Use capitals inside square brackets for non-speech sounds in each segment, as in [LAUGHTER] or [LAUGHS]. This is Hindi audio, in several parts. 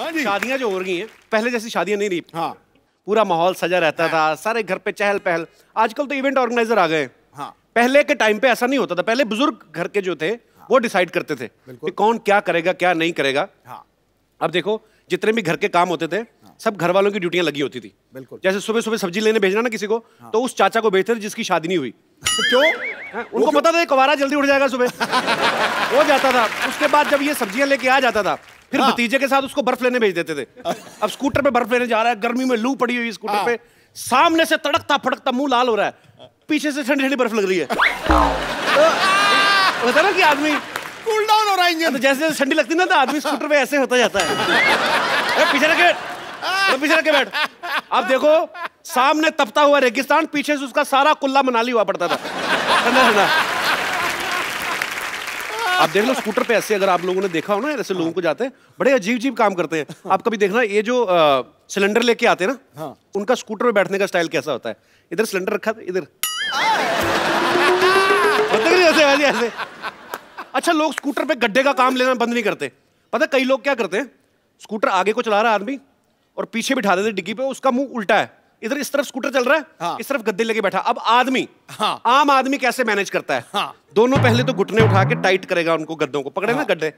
हाँ जी। शादियाँ जो हो रही हैं पहले जैसी शादियाँ नहीं रही। हाँ। पूरा माहौल सजा रहता हाँ। था सारे घर पे चहल पहल आजकल तो इवेंट ऑर्गेनाइजर आ गए। हाँ। पहले के टाइम पे ऐसा नहीं होता था। पहले बुज़ुर्ग घर के जो थे वो डिसाइड करते थे कि कौन क्या करेगा क्या नहीं करेगा। हाँ। अब देखो जितने भी घर के काम होते थे सब घर वालों की ड्यूटियाँ लगी होती थी। बिल्कुल। जैसे सुबह सुबह सब्ज़ी लेने भेजना ना किसी को तो उस चाचा को भेजते थे जिसकी शादी नहीं हुई। [LAUGHS] क्यों? हाँ, उनको पता था कुवारा जल्दी उठ जाएगा सुबह। [LAUGHS] वो जाता था। उसके बाद जब ये सब्ज़ियाँ लेके आ जाता था फिर हाँ। भतीजे के साथ उसको बर्फ़ लेने भेज देते थे। [LAUGHS] अब स्कूटर पे बर्फ़ लेने जा रहा है गर्मी में लू पड़ी हुई स्कूटर हाँ। पे। सामने से तड़कता फड़कता मुँह लाल हो रहा है। पीछे से ठंडी ठंडी बर्फ़ लग रही है। [LAUGHS] तो होता ना कि आदमी कूल डाउन हो रहा है इंजन। तो जैसे जैसे ठंडी लगती ना तो आदमी स्कूटर पे ऐसे होता जाता है। पीछे रखे ए, पीछे रखे बैठ। अब देखो सामने तपता हुआ रेगिस्तान पीछे से उसका सारा कुल्ला मनाली हुआ पड़ता था। ठंडा ठंडा आप देख लो स्कूटर पे ऐसे अगर आप लोगों ने देखा हो ना ऐसे लोगों को जाते हैं बड़े अजीब अजीब काम करते हैं। आप कभी देखना ये जो सिलेंडर लेके आते हैं ना हाँ। उनका स्कूटर पे बैठने का स्टाइल कैसा होता है? इधर सिलेंडर रखा इधर। है ऐसे ऐसे ऐसे। अच्छा लोग स्कूटर पे गड्ढे का काम लेना बंद नहीं करते। पता कई लोग क्या करते हैं स्कूटर आगे को चला रहा है आदमी और पीछे बिठा देते डिग्गी पे उसका मुँह उल्टा है। इधर इस तरफ़ स्कूटर चल रहा है हाँ। इस तरफ़ गद्दे लेके बैठा। अब आदमी हाँ। आम आदमी कैसे मैनेज करता है? हाँ। दोनों पहले तो घुटने उठा के टाइट करेगा उनको गद्दों को। पकड़े ना गड्ढे?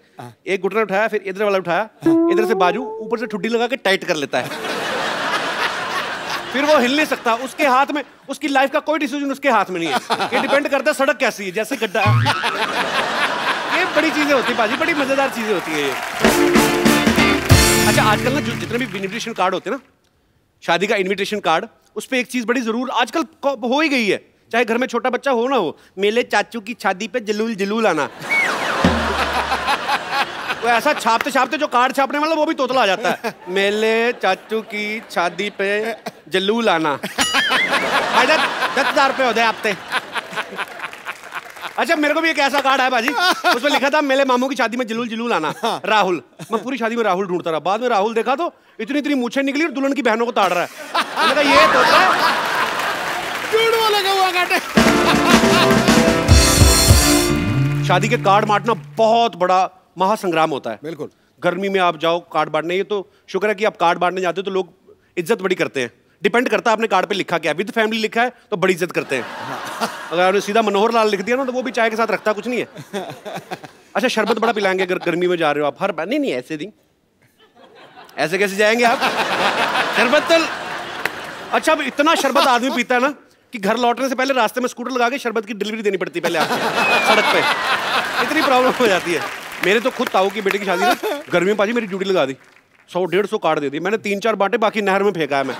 एक घुटना उठाया फिर इधर वाला उठाया। इधर से बाजू ऊपर से ठुड्डी लगा के टाइट कर लेता है। फिर वो हिल नहीं सकता। उसके हाथ में उसकी लाइफ का कोई डिसीज़न उसके हाथ में नहीं है। ये डिपेंड करता है सड़क कैसी है जैसे गड्ढा ये बड़ी चीज़ें होती है बाजी बड़ी मज़ेदार चीज़ें होती है ये। अच्छा आजकल ना जो जितने भी इनविटेशन कार्ड होते हैं ना शादी का इनविटेशन कार्ड उस पर एक चीज़ बड़ी ज़रूर आजकल हो ही गई है। चाहे घर में छोटा बच्चा हो ना हो, मेले चाचू की शादी पे जलूल जलूल आना। वो ऐसा छापते छापते जो कार्ड छापने वाला, वो भी तोतला आ जाता है। मेले चाचू की शादी पे जलूल आना। दस हज़ार रुपये होते हफ़्ते अच्छा मेरे को भी एक ऐसा कार्ड है बाजी [LAUGHS] उसमें लिखा था मेरे मामू की शादी में जलूल जलूल आना। राहुल। मैं पूरी शादी में राहुल ढूंढता रहा। बाद में राहुल देखा तो इतनी इतनी मूछें निकली और दुल्हन की बहनों को ताड़ रहा है। मैंने ये है हुआ काटे। शादी के कार्ड बांटना बहुत बड़ा महासंग्राम होता है। बिल्कुल। गर्मी में आप जाओ कार्ड बांटने ये तो शुक्र है कि आप कार्ड बांटने जाते हो तो लोग इज़्ज़त बड़ी करते हैं। डिपेंड करता है आपने कार्ड पे लिखा क्या विद फैमिली लिखा है तो बड़ी इज़्ज़त करते हैं। अगर आपने सीधा मनोहर लाल लिख दिया ना तो वो भी चाय के साथ रखता कुछ नहीं है। अच्छा शरबत बड़ा पिलाएँगे अगर गर्मी में जा रहे हो आप हर बार नहीं नहीं ऐसे नहीं। ऐसे कैसे जाएँगे आप? शरबत तो अच्छा अब इतना शरबत आदमी पीता है ना कि घर लौटने से पहले रास्ते में स्कूटर लगा के शरबत की डिलीवरी देनी पड़ती है पहले आपको सड़क पे। इतनी प्रॉब्लम हो जाती है। मेरे तो खुद ताऊ की बेटे की शादी ना गर्मी में पाजी मेरी ड्यूटी लगा दी। सौ डेढ़ सौ कार्ड दे दी। मैंने तीन चार बांटे बाकी नहर में फेंका है मैं।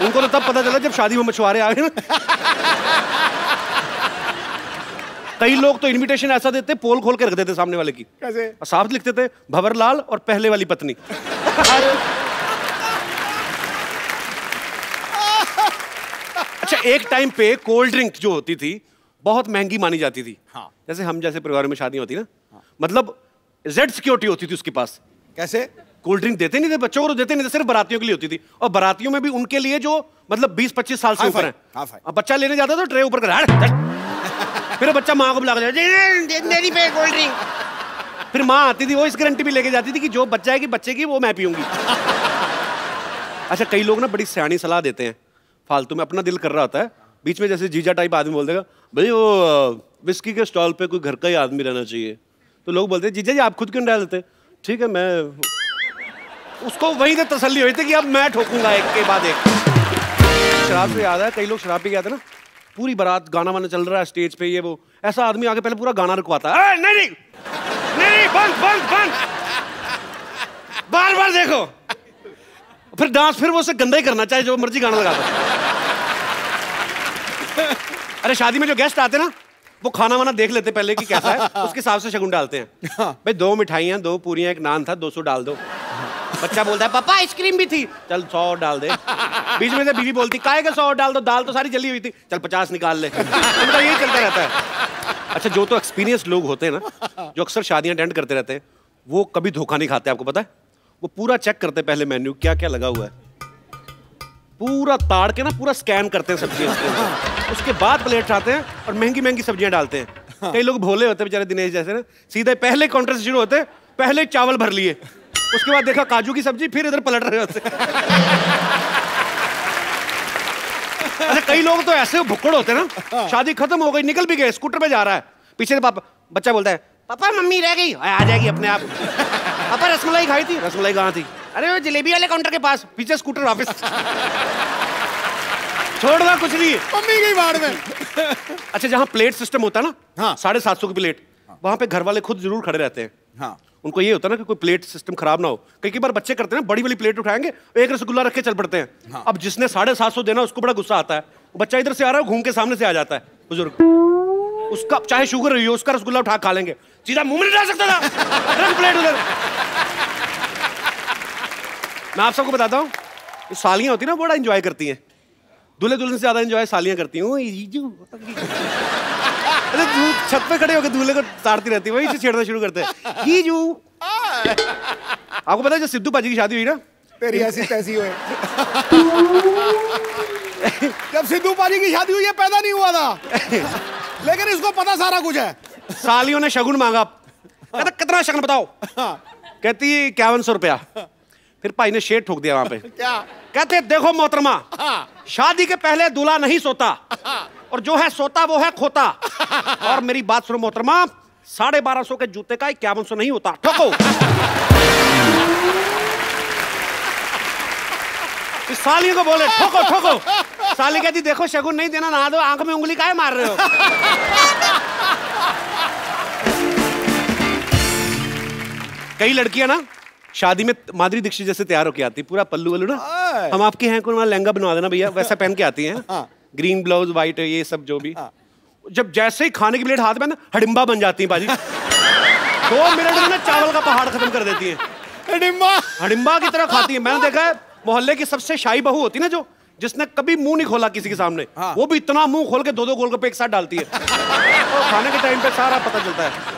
उनको तो तब पता चला जब शादी में मछुआरे आ गए ना। कई लोग तो इनविटेशन ऐसा देते पोल खोल के रख देते सामने वाले की। कैसे? और साफ़ लिखते थे भंवरलाल और पहले वाली पत्नी। अच्छा एक टाइम पे कोल्ड ड्रिंक जो होती थी बहुत महँगी मानी जाती थी। हाँ। जैसे हम जैसे परिवार में शादी होती ना। हाँ। मतलब जेड सिक्योरिटी होती थी उसके पास। कैसे? कोल्ड ड्रिंक देते नहीं थे बच्चों को तो देते नहीं थे सिर्फ़ बरातियों के लिए होती थी। और बरातियों में भी उनके लिए जो मतलब 20-25 साल से ऊपर है। बच्चा लेने जाता तो ट्रे ऊपर कर। फिर बच्चा माँ को बुला पे कोल्ड ड्रिंक फिर माँ आती थी वो इस गारंटी भी लेके जाती थी कि जो बच्चा है कि बच्चे की वो मैं पीऊँगी। अच्छा कई लोग ना बड़ी सियाणी सलाह देते हैं। फालतू में अपना दिल कर रहा होता है। बीच में जैसे जीजा टाइप आदमी बोल देगा भाई वो विस्की के स्टॉल पे कोई घर का ही आदमी रहना चाहिए। तो लोग बोलते हैं जीजा जी आप खुद क्यों नहीं डाल देते ठीक है, मैं उसको वहीं से तसल्ली हुई थी कि अब मैं ठोकूँगा एक के बाद एक। शराब से याद है, कई लोग शराब पी गए थे ना, पूरी बारात गाना वाना चल रहा है स्टेज पे, ये वो, ऐसा आदमी आगे पहले पूरा गाना रुकवाता है। नहीं नहीं नहीं नहीं, बंद बंद बंद। बार बार देखो। फिर डांस फिर वो उसे गंदा ही करना चाहे, जो मर्ज़ी गाना लगा दो। अरे, शादी में जो गेस्ट आते ना वो खाना वाना देख लेते पहले कि कैसा है [LAUGHS] उसके हिसाब से शगुन डालते हैं। भाई दो मिठाइयाँ दो पूरियाँ एक नान था दो सौ डाल दो। बच्चा बोलता है पापा आइसक्रीम भी थी। चल सौ और डाल दे। बीच में से बीवी बोलती काहे का सौ और डाल दो? दाल तो सारी जली हुई थी। चल पचास निकाल ले। उनका यही चलता रहता है। अच्छा जो तो एक्सपीरियंस लोग होते हैं ना जो अक्सर शादियाँ अटेंड करते रहते हैं वो कभी धोखा नहीं खाते आपको पता है? वो पूरा चेक करते हैं पहले मेन्यू क्या क्या लगा हुआ है। पूरा ताड़ के ना पूरा स्कैन करते हैं सब्ज़ियाँ उसके उसके बाद प्लेट आते हैं और महँगी महँगी सब्ज़ियाँ डालते हैं। कई लोग भोले होते हैं बेचारे दिनेश जैसे ना। सीधे पहले काउंटर से शुरू होते हैं पहले चावल भर लिए। उसके बाद देखा काजू की सब्ज़ी फिर इधर पलट रहे होते। अच्छा कई लोग तो ऐसे भुक्कड़ होते हैं ना। शादी खत्म हो गई निकल भी गए स्कूटर पे जा रहा है। पीछे से पापा बच्चा बोलता है पापा मम्मी रह गई? आ जाएगी अपने आप। [LAUGHS] पापा रसमलाई खाई थी? रसमलाई कहाँ थी? अरे वो जलेबी वाले काउंटर के पास पीछे स्कूटर वापस। छोड़ना कुछ नहीं। मम्मी गई बाढ़ में। अच्छा जहाँ प्लेट सिस्टम होता है ना हाँ। साढ़े सात सौ की प्लेट वहाँ पे घर वाले खुद ज़रूर खड़े रहते हैं। हाँ। उनको ये होता है ना कि कोई प्लेट सिस्टम खराब ना हो। कई कई बार बच्चे करते हैं ना बड़ी वाली प्लेट उठाएँगे एक रसगुल्ला रख के चल पड़ते हैं। हाँ। अब जिसने साढ़े सात सौ देना उसको बड़ा गुस्सा आता है। बच्चा इधर से आ रहा है घूम के सामने से आ जाता है बुज़ुर्ग। उसका चाहे शुगर रही हो उसका रसगुल्ला उठा खा लेंगे। सीधा मुँह में नहीं डाल सकता था। प्लेट उधर। मैं आप सबको बताता हूँ ये सालियाँ होती ना बड़ा इंजॉय करती हैं। दूल्हे दुल्हन से ज़्यादा इंजॉय सालियाँ करती हैं। अरे छत पे खड़े होकर दूल्हे को ताड़ती रहती है वही से छेड़ना शुरू करते हैं। जीजू आपको पता है जब सिद्धू पाजी की शादी हुई ना तेरी ऐसी तैसी हुए। जब सिद्धू पाजी की शादी हुई है पैदा नहीं हुआ था। लेकिन इसको पता सारा कुछ है। सालियों ने शगुन मांगा। कहता कितना शगुन बताओ? कहती है इक्यावन सौ रुपया। फिर भाई ने शेर ठोक दिया वहाँ पे। [LAUGHS] क्या? कहते देखो मोहतरमा हाँ। शादी के पहले दूल्हा नहीं सोता और जो है सोता वो है खोता। [LAUGHS] और मेरी बात सुनो मोहतरमा साढ़े बारह सौ के जूते का इक्यावन सौ नहीं होता ठोको। [LAUGHS] इस सालियों को बोले ठोको ठोको। साली कहती देखो शगुन नहीं देना ना दो आँख में उंगली काहे मार रहे हो? कई लड़कियाँ ना शादी में माधुरी दीक्षित जैसे तैयार होके आती पूरा पल्लू वल्लू ना। हम आपके हैं कौन लहंगा बनवा देना भैया? वैसा पहन के आती हैं। हाँ। ग्रीन ब्लाउज व्हाइट ये सब जो भी। जब जैसे ही खाने की प्लेट हाथ में ना हडिम्बा बन जाती है बाजी। दो मिनट में ना चावल का पहाड़ खत्म कर देती है। हडिम्बा। हडिम्बा की तरह खाती है। मैंने देखा है मोहल्ले की सबसे शाही बहू होती है ना जो जिसने कभी मुँह नहीं खोला किसी के सामने हाँ। वो भी इतना मुँह खोल के दो दो गोलगप्पे एक साथ डालती है। [LAUGHS] और खाने के टाइम पे सारा पता चलता है।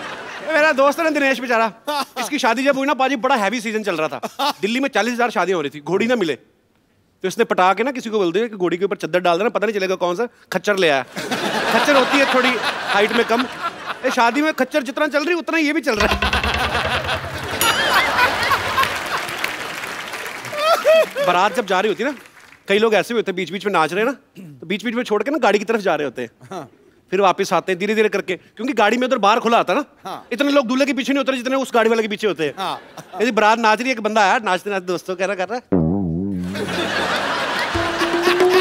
मेरा दोस्त है ना दिनेश बेचारा। [LAUGHS] इसकी शादी जब हुई ना पाजी बड़ा हैवी सीज़न चल रहा था। [LAUGHS] दिल्ली में चालीस हज़ार शादियाँ हो रही थी घोड़ी ना मिले। तो इसने पटा के ना किसी को बोल दिया कि घोड़ी के ऊपर चद्दर डाल देना पता नहीं चलेगा कौन सा खच्चर ले आया। [LAUGHS] खच्चर होती है थोड़ी हाइट में कम। ये शादी में खच्चर जितना चल रही उतना ये भी चल रहा है। बारात जब जा रही होती है ना कई लोग ऐसे भी होते हैं बीच बीच में नाच रहे हैं ना तो बीच बीच में छोड़ के ना गाड़ी की तरफ़ जा रहे होते हैं। फिर वापस आते हैं धीरे धीरे करके क्योंकि गाड़ी में उधर बाहर खुला आता है ना हाँ। इतने लोग दूल्हे के पीछे नहीं होते जितने उस गाड़ी वाले के पीछे होते हैं हाँ। यदि बारात नाच रही है एक बंदा आया नाचते नाचते दोस्तों कह रहा कर रहा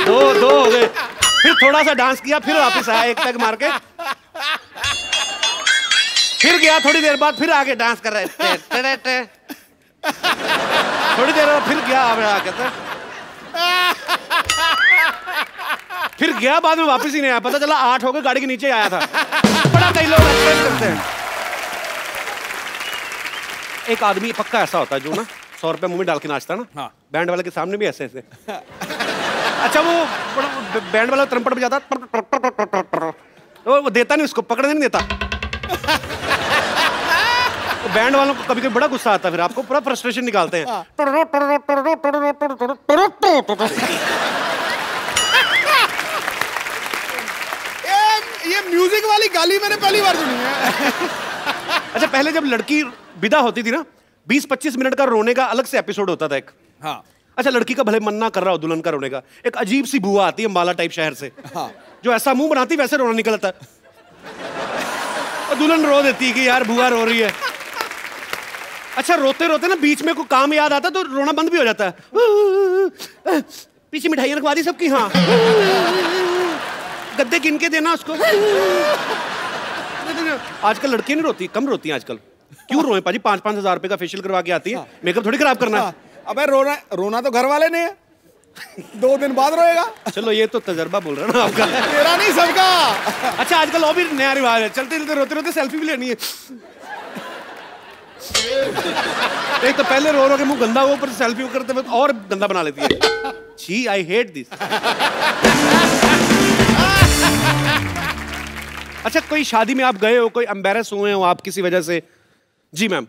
दो दो हो गए फिर थोड़ा सा डांस किया फिर वापस आया एक तक मार के फिर गया थोड़ी देर बाद फिर आगे डांस कर रहे टे, टे, टे, टे। थोड़ी देर बाद फिर गया तो फिर गया बाद में वापस ही नहीं आया। पता चला आठ हो गए गाड़ी के नीचे आया था। बड़ा कई लोग करते हैं। एक आदमी पक्का ऐसा होता है जो ना सौ रुपए मुँह में डाल के नाचता है ना हाँ। बैंड वाले के सामने भी ऐसे ऐसे। अच्छा वो बैंड वाला त्रम्पट बजाता वो वो देता नहीं उसको पकड़ने नहीं देता। तो बैंड वालों को कभी कभी बड़ा गुस्सा आता है फिर आपको पूरा फ्रस्ट्रेशन निकालते हैं। ये म्यूज़िक वाली गाली मैंने पहली बार सुनी है। अच्छा पहले जब लड़की विदा होती थी ना 20-25 मिनट का रोने का अलग से एपिसोड होता था एक। हाँ। अच्छा लड़की का भले मन ना कर रहा हो दुल्हन का रोने का एक अजीब सी बुआ आती है माला टाइप शहर से। हाँ। जो ऐसा मुँह बनाती वैसे रोना निकलता। है और दुल्हन रो देती है कि यार बुआ रो रही है। अच्छा रोते रोते ना बीच में कोई काम याद आता तो रोना बंद भी हो जाता है। पीछे मिठाइयाँ रखवा दी सबकी हाँ। गद्दे किन के देना उसको। आजकल लड़कियाँ नहीं रोती कम रोती हैं आजकल। क्यों रोए? पाजी पाँच पाँच हज़ार रुपए का फेशियल करवा के आती है। मेकअप थोड़ी खराब करना है। हाँ। अबे रोना रोना तो घर वाले ने दो दिन बाद रोएगा। चलो ये तो तजर्बा बोल रहा ना आपका। तेरा नहीं सबका। अच्छा आजकल और भी नया रिवाज है। चलते चलते रोते रोते सेल्फी भी लेनी है। एक तो पहले रो रो के मुँह गंदा हुआ ऊपर सेल्फी करते वक्त और गंदा बना लेती है। छी आई हेट दिस [LAUGHS] अच्छा कोई शादी में आप गए हो कोई एम्बेरस हुए हो आप किसी वजह से? जी मैम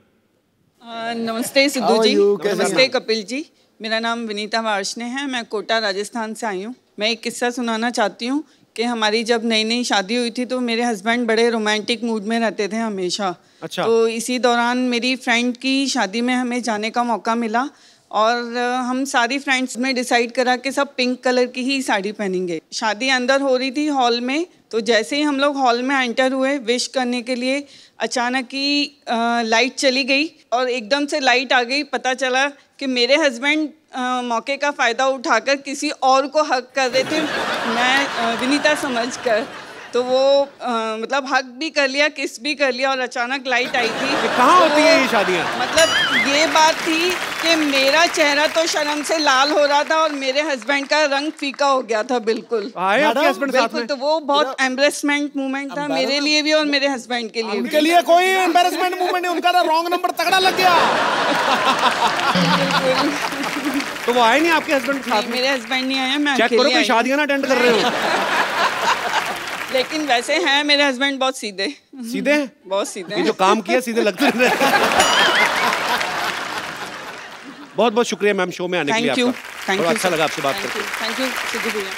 नमस्ते सिद्धू जी. हैं? नमस्ते कपिल जी. मेरा नाम विनीता वार्ष्णे है. मैं कोटा राजस्थान से आई हूँ. मैं एक किस्सा सुनाना चाहती हूँ कि हमारी जब नई नई शादी हुई थी तो मेरे हस्बैंड बड़े रोमांटिक मूड में रहते थे हमेशा. अच्छा। तो इसी दौरान मेरी फ्रेंड की शादी में हमें जाने का मौका मिला. और हम सारी फ्रेंड्स में डिसाइड करा कि सब पिंक कलर की ही साड़ी पहनेंगे। शादी अंदर हो रही थी हॉल में तो जैसे ही हम लोग हॉल में एंटर हुए विश करने के लिए, अचानक ही लाइट चली गई और एकदम से लाइट आ गई। पता चला कि मेरे हस्बैंड मौके का फ़ायदा उठाकर किसी और को हक कर रहे थे। मैं विनीता समझ कर तो वो अ, मतलब हक भी कर लिया किस भी कर लिया और अचानक लाइट आई थी। कहाँ तो होती है ये शादियाँ? मतलब ये बात थी कि मेरा चेहरा तो शर्म से लाल हो रहा था और मेरे हस्बैंड का रंग फीका हो गया था बिल्कुल। बिल्कुल तो वो बहुत एम्ब्रेसमेंट मूवमेंट था मेरे लिए भी और मेरे हस्बैंड के लिए उनके लिए कोई एम्बेरसमेंट मूवमेंट नहीं उनका रॉन्ग नंबर तगड़ा लग गया। तो वो आए नहीं आपके हस्बैंड के साथ मेरे हस्बैंड नहीं आए मैं चेक करो हूँ। शादियाँ ना अटेंड कर रहे हो। [LAUGHS] लेकिन वैसे हैं मेरे हस्बैंड बहुत सीधे। सीधे? बहुत सीधे ये जो काम किया सीधे लगते हैं। बहुत बहुत शुक्रिया मैम शो में आने के लिए थैंक यू आपका। थैंक यू अच्छा लगा आपसे बात करके। थैंक यू सिद्धू भैया